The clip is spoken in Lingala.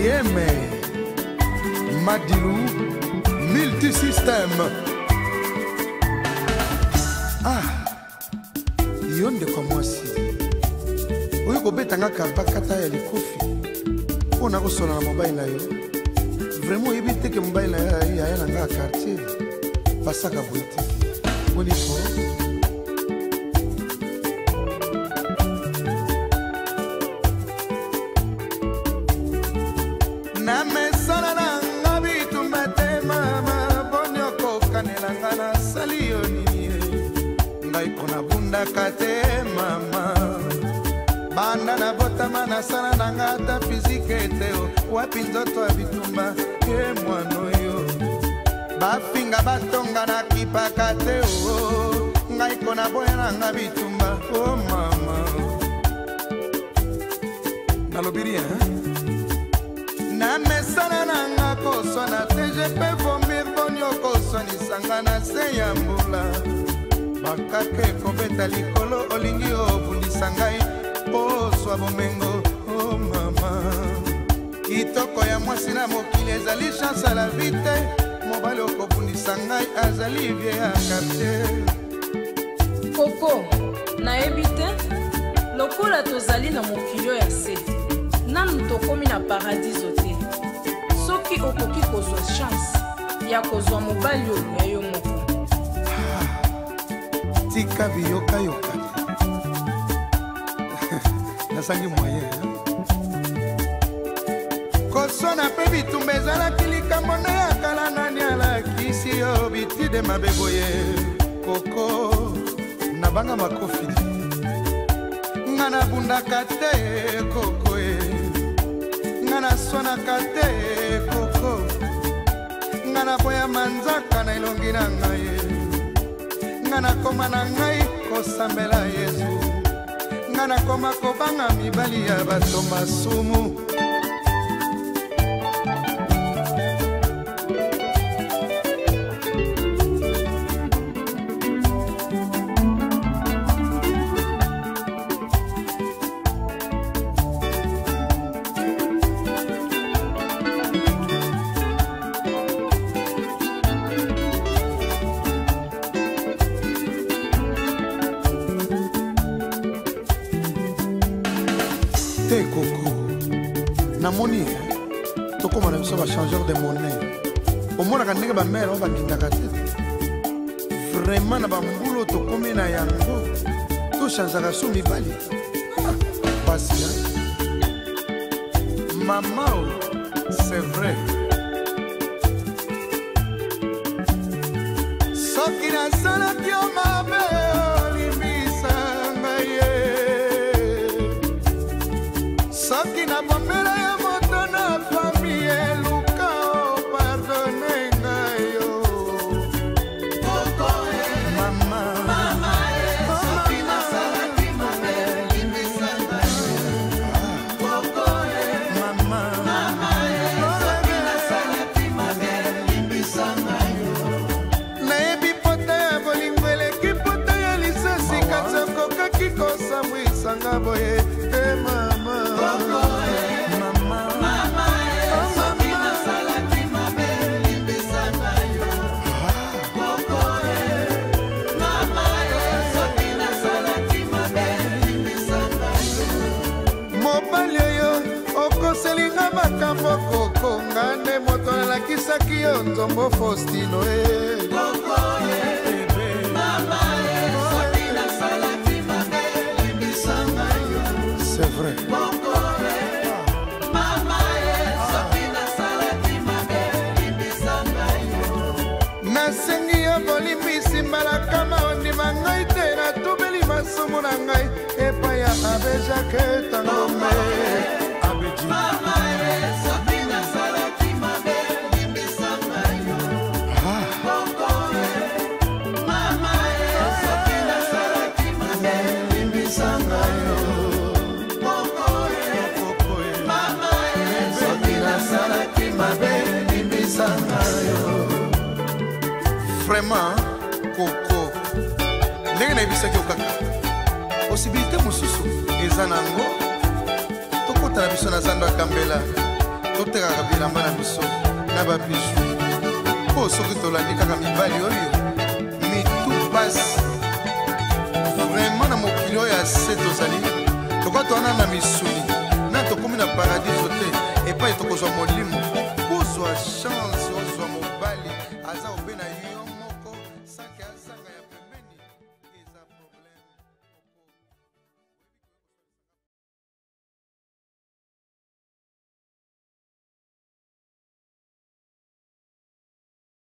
Nieme, Madilou, Multisystème. Ah, yo ndeko mwasi oyo kobetanga kabakata ya likofi mpo na kosola na mobali na yo vraimen oyebi teke mobali na yo yaya na nga ya quartier basaka boye te ezalaka te mama banda na botama na sala na nga ata fizike ete wapi nzoto ya bitumba ye mwana oyo bafinga batonga na kipaka te o oh, oh. ngai ko naboya na nga bitumba o oh, mama nalobi rien na mesala na nga koswana te je mpe vomir boni okosonisanga na se ya mbula makaka ekobeta likolo olingi obundisa ngai ozwa bomengo o mama kitoko ya mwasi na mokili ezali chanse ya la vi te mobali okobundisa ngai azali vie ya kartier koko nayebi te lokola tozali na mokili oyo ya se nanu tokómi na paradiso te soki okoki kozwa chance ya kozwa mobali oyo ya yo moko tika biyokayokani nasangi moyen kosona mpe bitumba ezalaki likambo nde ya kala nani alakisi yo bitide mabe boye koko na banga makofi nga nabundaka te koko e nga naswanaka te koko nga naboya manzaka na elongi na ngai eh. nga nakoma na ngai kosambela yezu nga nakoma kobanga mibali ya bato masumu te koko namoni tokóma na biso bachangeur de monnaie omonaka ndenge bamere oyo bakindaka te vraimen na bambula tokómi na yango tochangeaka so mibali pasi ah, mama c'est vrai soki nasalaki yo ma kokonga nde moto alakisaki yo nzombo faustino e C'est vrai. nasengi yo bolimbisi mbalakama ondima ngai te natubeli masumu na ngai epai ya abe jake tangome vraiment koko ndenge nayebisaki yo kaka posibilité mosusu eza na yango tokotana biso na zando ya kambela totekaka bilamba na biso na babiju mpo soki tolandi kaka mibali oyo mitu pasi vraimen na mokili oyo ya se tozali tokoka towana na misuni na tokómi na paradiso te epai tokozwa molimo kozwa chance